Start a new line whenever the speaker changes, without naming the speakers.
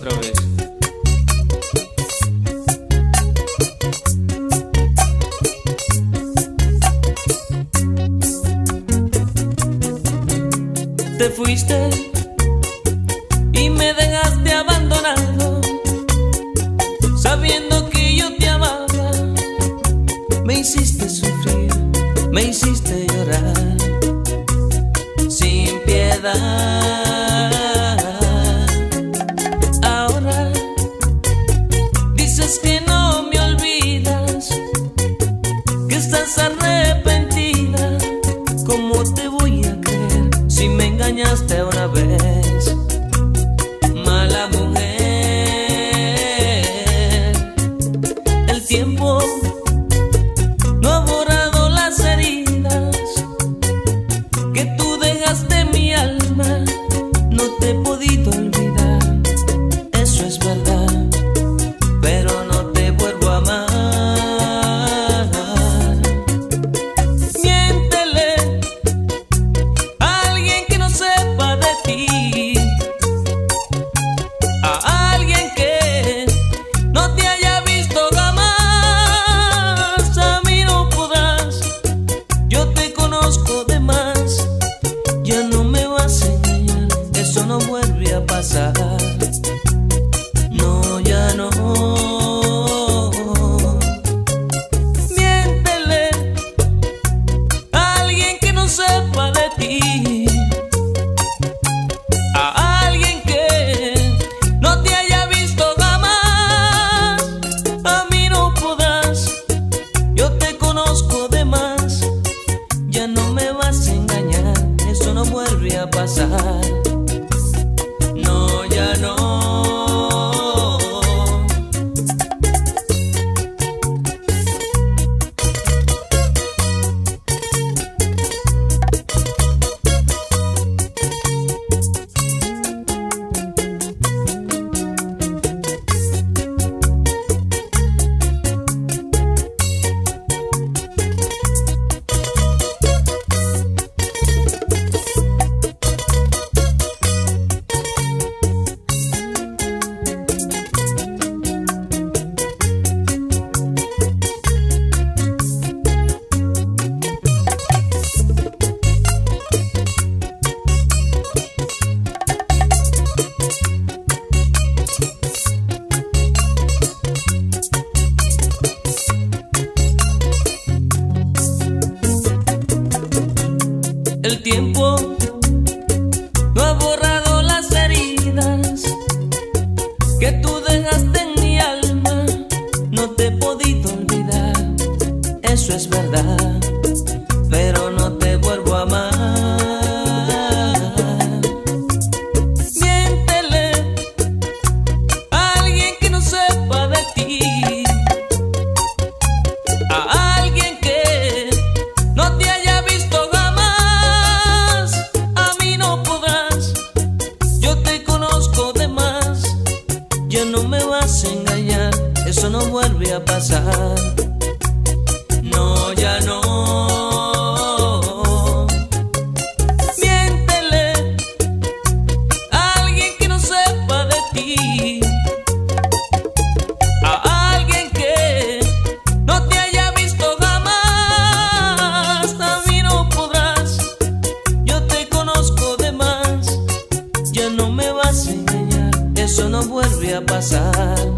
Te fuiste y me dejaste abandonado, sabiendo que yo te amaba. Me hiciste sufrir, me hiciste No, ya no. Miéntele a alguien que no sepa de ti. A alguien que no te haya visto jamás. A mí no podrás, yo te conozco de más. Ya no me vas a engañar, eso no vuelve a pasar. El tiempo pasar. No, ya no. Miéntele a alguien que no sepa de ti. A alguien que no te haya visto jamás. A mí no podrás. Yo te conozco de más. Ya no me vas a engañar. Eso no vuelve a pasar.